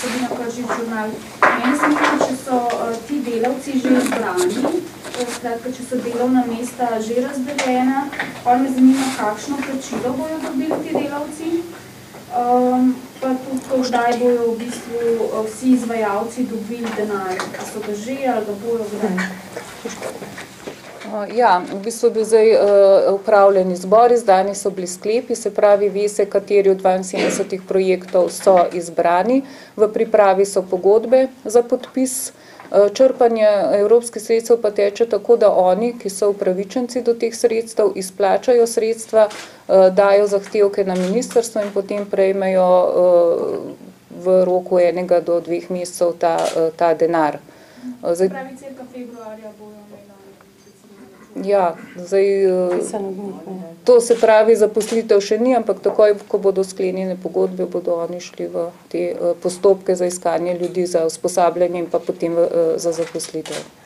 Sabina Kržič žurnal. Meni se zdi, če so uh, ti delavci že izbrani, skratka, če so delovna mesta že razdeljena, pa me zanima, kakšno plačilo bojo dobili ti delavci, um, pa tudi to, kdaj bojo v bistvu vsi izvajalci dobili denar, a so ga že ali ga bojo kdaj. Ja, v bistvu je bil zdaj uh, upravljen izbor, izdani so bili sklepi, se pravi, ve se, kateri od 72 projektov so izbrani, v pripravi so pogodbe za podpis. Črpanje evropskih sredstev pa teče tako, da oni, ki so upravičenci do teh sredstev, izplačajo sredstva, dajo zahtevke na ministrstvo in potem prejmejo v roku enega do dveh mesecev ta, ta denar. Zdaj, pravi, cirka februarja bojo Ja, zdaj, eh, to se pravi, zaposlitev še ni, ampak takoj, ko bodo sklenjene pogodbe, bodo oni šli v te eh, postopke za iskanje ljudi, za usposabljanje in pa potem eh, za zaposlitev.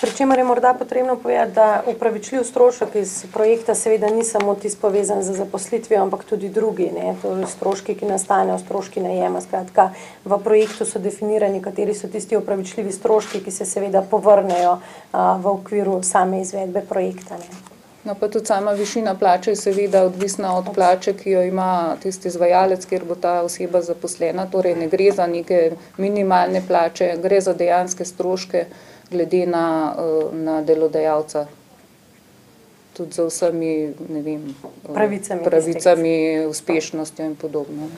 Pričemer je morda potrebno povedati, da upravičljiv strošek iz projekta seveda ni samo tisti povezan z zaposlitvijo, ampak tudi drugi, ne, torej stroški, ki nastanejo, stroški najema. Skratka, v projektu so definirani, kateri so tisti upravičljivi stroški, ki se seveda povrnejo a, v okviru same izvedbe projekta. Ne. No, pa tudi sama višina plače je seveda odvisna od plače, ki jo ima tisti izvajalec, kjer bo ta oseba zaposlena. Torej ne gre za neke minimalne plače, gre za dejanske stroške, glede na, eh, na delodajalca. Tudi za vsemi ne vem, eh, pravicami, pravicami uspešnostjo in podobno.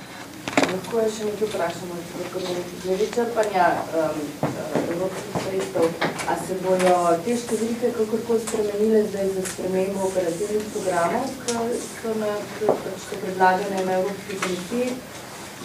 Lahko je še nekaj vprašamo, glede črpanja um, evropskih sredstev, a se bojo te številke kakorkoli spremenile zdaj za spremembo operativnih programov, ki so pač predlagane na Evropski komisiji,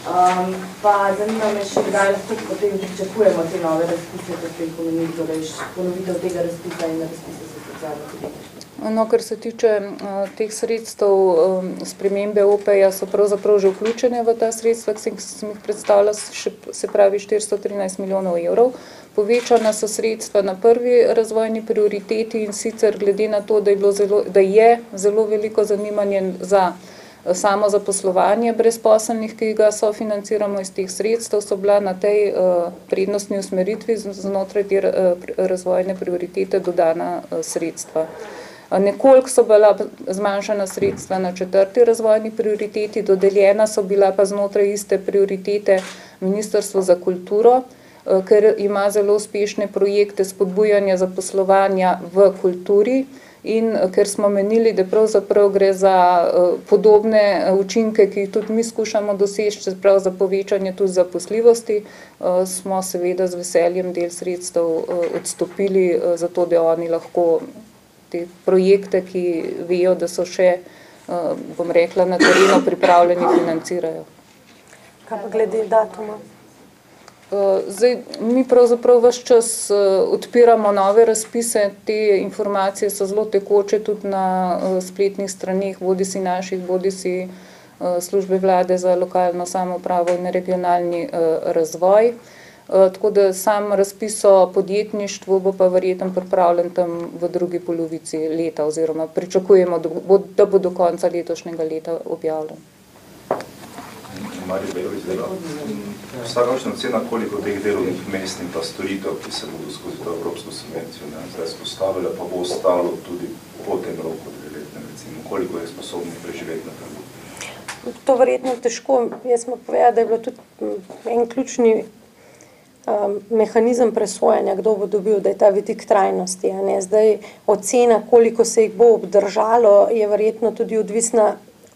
Um, pa zanima me še, kdaj lahko potem pričakujemo te nove razpise, kot ste jih pomenili, torej ponovitev tega razpisa in razpisa za socialno podjetje. No, kar se tiče uh, teh sredstev, um, spremembe OPE-ja so pravzaprav že vključene v ta sredstva, ki sem, jih predstavila, še, se pravi 413 milijonov evrov. Povečana so sredstva na prvi razvojni prioriteti in sicer glede na to, da je, bilo zelo, da je zelo veliko zanimanje za samo zaposlovanje brezposelnih, ki ga sofinanciramo iz teh sredstev, so bila na tej uh, prednostni usmeritvi znotraj te uh, razvojne prioritete dodana uh, sredstva. Nekoliko so bila zmanjšana sredstva na četrti razvojni prioriteti, dodeljena so bila pa znotraj iste prioritete Ministrstvo za kulturo, ker ima zelo uspešne projekte spodbujanja zaposlovanja v kulturi, in eh, ker smo menili, da pravzaprav gre za eh, podobne eh, učinke, ki jih tudi mi skušamo doseči, čeprav za povečanje tudi zaposljivosti, smo seveda z veseljem del sredstev odstopili, zato da oni lahko te projekte, ki vejo, da so še, bom rekla, na terenu pripravljeni, financirajo. Kaj pa glede datuma? Eh, zdaj, mi pravzaprav vse čas eh, odpiramo nove razpise, te informacije so zelo tekoče tudi na eh, spletnih straneh, bodi si naših, bodi si službe vlade za lokalno samopravo in regionalni razvoj. Tako da sam razpis o podjetništvu bo pa verjetno pripravljen tam v drugi polovici leta oziroma pričakujemo, da bo do konca letošnjega leta objavljen. Marij Bejov izdelal. Vsakočna cena, koliko teh delovnih mest in pa storitev, ki se bodo skozi to evropsko subvencijo ne, zdaj spostavile, pa bo ostalo tudi po tem roku dveletnem, recimo, koliko je sposobno preživeti na trgu? To verjetno težko. Jaz smo povedali, da je bilo tudi en ključni um, mehanizem presojanja, kdo bo dobil, da je ta vidik trajnosti. Zdaj ocena, koliko se jih bo obdržalo, je verjetno tudi odvisna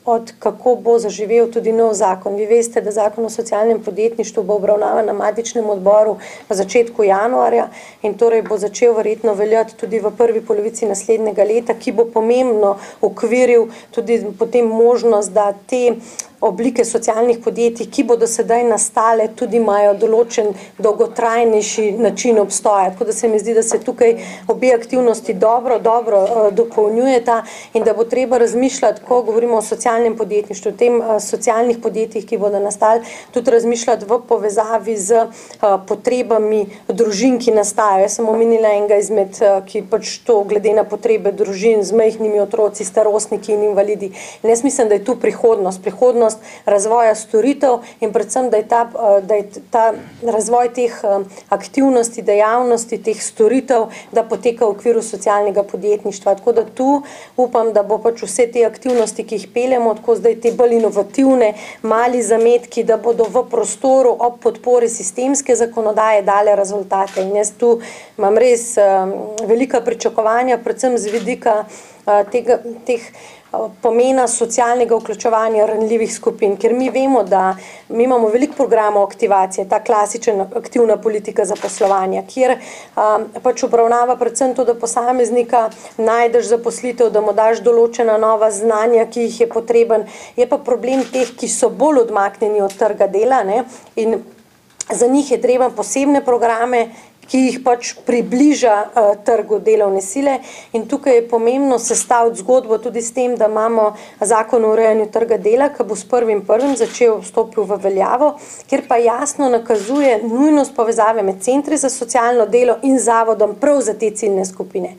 od kako bo zaživel tudi nov zakon. Vi veste, da zakon o socialnem podjetništvu bo obravnavan na matičnem odboru v začetku januarja in torej bo začel verjetno veljati tudi v prvi polovici naslednjega leta, ki bo pomembno ukviril tudi potem možnost, da te oblike socialnih podjetij, ki bodo sedaj nastale, tudi imajo določen dolgotrajnejši način obstoja. Tako da se mi zdi, da se tukaj obe aktivnosti dobro, dobro uh, dopolnjujeta in da bo treba razmišljati, ko govorimo o socialnem podjetništvu, tem uh, socialnih podjetjih, ki bodo nastali, tudi razmišljati v povezavi z uh, potrebami družin, ki nastajajo. Jaz sem omenila enega izmed, uh, ki pač to glede na potrebe družin z majhnimi otroci, starostniki in invalidi. In jaz mislim, da je tu prihodnost. prihodnost možnost razvoja storitev in predvsem, da je ta, da je ta razvoj teh aktivnosti, dejavnosti, teh storitev, da poteka v okviru socialnega podjetništva. Tako da tu upam, da bo pač vse te aktivnosti, ki jih peljemo, tako zdaj te bolj inovativne, mali zametki, da bodo v prostoru ob podpori sistemske zakonodaje dale rezultate. In jaz tu imam res um, velika pričakovanja, predvsem z vidika tega, teh pomena socialnega vključevanja ranljivih skupin, ker mi vemo, da mi imamo veliko programov aktivacije, ta klasična aktivna politika zaposlovanja, kjer um, pač obravnava predvsem to, da posameznika najdeš zaposlitev, da mu daš določena nova znanja, ki jih je potreben, je pa problem teh, ki so bolj odmaknjeni od trga dela ne? in za njih je treba posebne programe ki jih pač približa uh, trgu delovne sile. In tukaj je pomembno sestaviti zgodbo tudi s tem, da imamo zakon o urejanju trga dela, ki bo s prvim prvim začel vstopil v veljavo, kjer pa jasno nakazuje nujnost povezave med centri za socialno delo in zavodom prav za te ciljne skupine.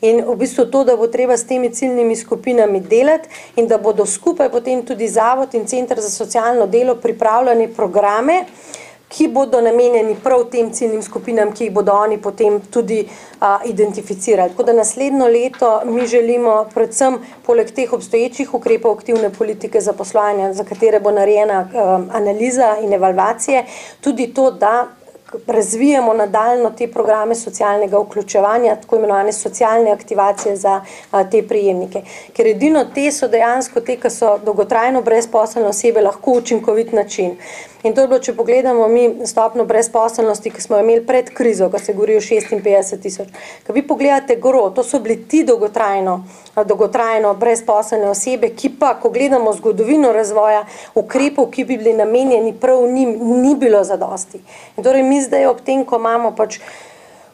In v bistvu to, da bo treba s temi ciljnimi skupinami delati in da bodo skupaj potem tudi zavod in centr za socialno delo pripravljeni programe, uh, ki bodo namenjeni prav tem ciljnim skupinam, ki jih bodo oni potem tudi a, identificirali. Tako da naslednjo leto mi želimo predvsem poleg teh obstoječih ukrepov aktivne politike zaposlovanja, za katere bo narejena a, analiza in evalvacije, tudi to, da razvijamo nadaljno te programe socialnega vključevanja, tako imenovane socialne aktivacije za a, te prijemnike. Ker edino te so dejansko te, ki so dolgotrajno brezposelne osebe, lahko učinkovit način. In to je bilo, če pogledamo mi stopno brezposelnosti, ki smo imeli pred krizo, ko se govori o 56 tisoč. Ko vi pogledate gro, to so bili ti dolgotrajno, dolgotrajno brezposelne osebe, ki pa, ko gledamo zgodovino razvoja ukrepov, ki bi bili namenjeni prav njim, ni bilo zadosti. In torej mi zdaj ob tem, ko imamo pač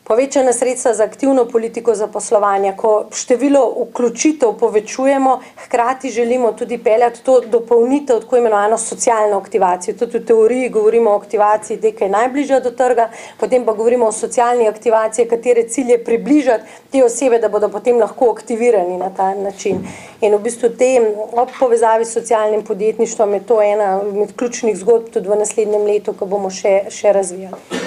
povečane sredstva za aktivno politiko zaposlovanja, ko število vključitev povečujemo, hkrati želimo tudi peljati to dopolnitev, tako imenovano socialno aktivacijo. Tudi v teoriji govorimo o aktivaciji, da je najbližja do trga, potem pa govorimo o socialni aktivaciji, katere cilj je približati te osebe, da bodo potem lahko aktivirani na ta način. In v bistvu te ob povezavi s socialnim podjetništvom je to ena med ključnih zgodb tudi v naslednjem letu, ko bomo še, še razvijali.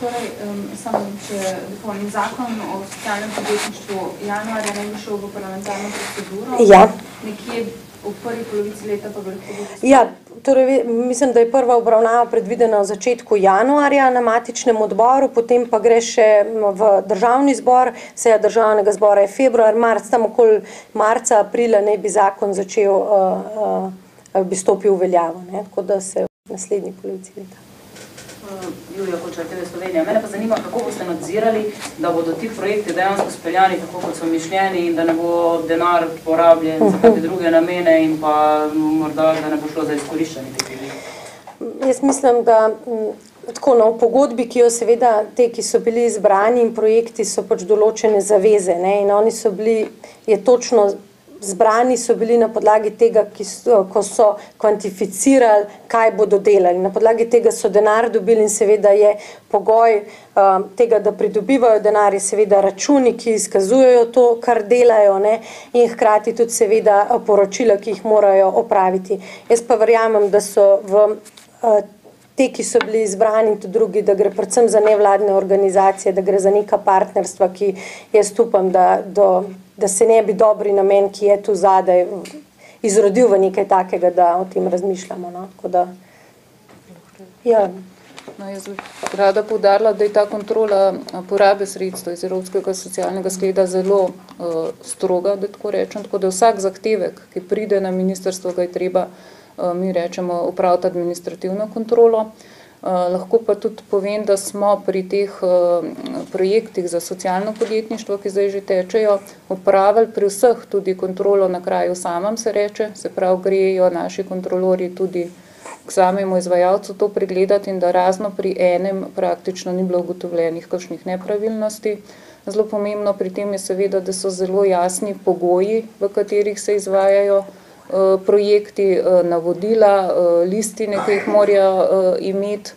Torej, um, samo če dopolnim zakon o socialnem podjetništvu, januarja ne bi šel v parlamentarno proceduro, ja. nekje v prvi polovici leta pa veliko Ja, torej, mislim, da je prva obravnava predvidena v začetku januarja na matičnem odboru, potem pa gre še v državni zbor, seja državnega zbora je februar, marc, tam okoli marca, aprila ne bi zakon začel, uh, uh, bi stopil v veljavo, ne? tako da se v naslednji polovici leta. Julija Kočar, TV Slovenija. Mene pa zanima, kako boste nadzirali, da bodo ti projekti dejansko speljani tako, kot so mišljeni in da ne bo denar porabljen za kakve druge namene in pa morda, da ne bo šlo za izkoriščanje teh ljudi. Jaz mislim, da tako na no, pogodbi, ki jo seveda te, ki so bili izbrani in projekti so pač določene zaveze ne, in oni so bili, je točno zbrani so bili na podlagi tega, so, ko so kvantificirali, kaj bodo delali. Na podlagi tega so denar dobili in seveda je pogoj um, tega, da pridobivajo denar, je seveda računi, ki izkazujejo to, kar delajo ne? in hkrati tudi seveda poročila, ki jih morajo opraviti. Jaz pa verjamem, da so v uh, te, ki so bili izbrani tudi drugi, da gre predvsem za nevladne organizacije, da gre za neka partnerstva, ki jaz upam, da do da se ne bi dobri namen, ki je tu zadaj, izrodil v nekaj takega, da o tem razmišljamo. No? Da, ja. No, jaz bi rada povdarila, da je ta kontrola porabe sredstva iz Evropskega socialnega skleda zelo uh, stroga, da tako rečem, tako da vsak zahtevek, ki pride na ministrstvo, ga je treba, uh, mi rečemo, upraviti administrativno kontrolo. Eh, lahko pa tudi povem, da smo pri teh uh, projektih za socialno podjetništvo, ki zdaj že tečejo, upravili pri vseh tudi kontrolo na kraju samem, se reče, se pravi, grejo naši kontrolori tudi k samemu izvajalcu to pregledati in da razno pri enem praktično ni bilo ugotovljenih kakšnih nepravilnosti. Zelo pomembno pri tem je seveda, da so zelo jasni pogoji, v katerih se izvajajo Eh, projekti, eh, navodila, eh, listine, ki jih morajo imeti.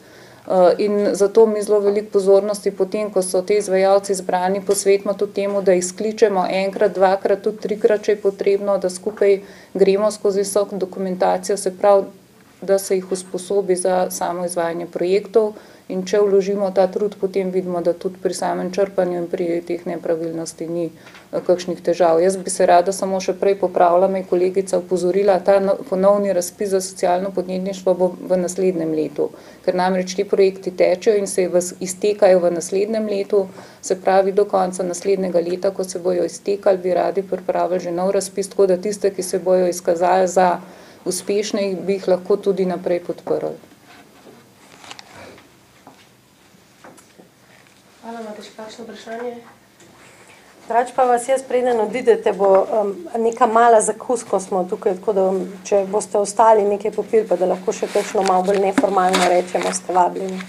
In zato mi zelo veliko pozornosti potem, ko so te izvajalci zbrani, posvetimo tudi temu, da jih skličemo enkrat, dvakrat, tudi trikrat, če je potrebno, da skupaj gremo skozi visok dokumentacijo, se pravi, da se jih usposobi za samo izvajanje projektov in če vložimo ta trud, potem vidimo, da tudi pri samem črpanju in pri teh nepravilnosti ni eh, kakšnih težav. Jaz bi se rada samo še prej popravila, me je kolegica upozorila, ta no, ponovni razpis za socialno podjetništvo bo v naslednjem letu, ker namreč ti projekti tečejo in se iztekajo v naslednjem letu, se pravi do konca naslednjega leta, ko se bojo iztekali, bi radi pripravili že nov razpis, tako da tiste, ki se bojo izkazali za uspešne, bi jih lahko tudi naprej podprli. Hvala, imate še kakšno vprašanje? Drugač pa vas jaz, preden odidete, bo um, neka mala zakus, ko smo tukaj, tako da um, če boste ostali nekaj popili, pa da lahko še kakšno malo bolj neformalno rečemo, ste vabljeni.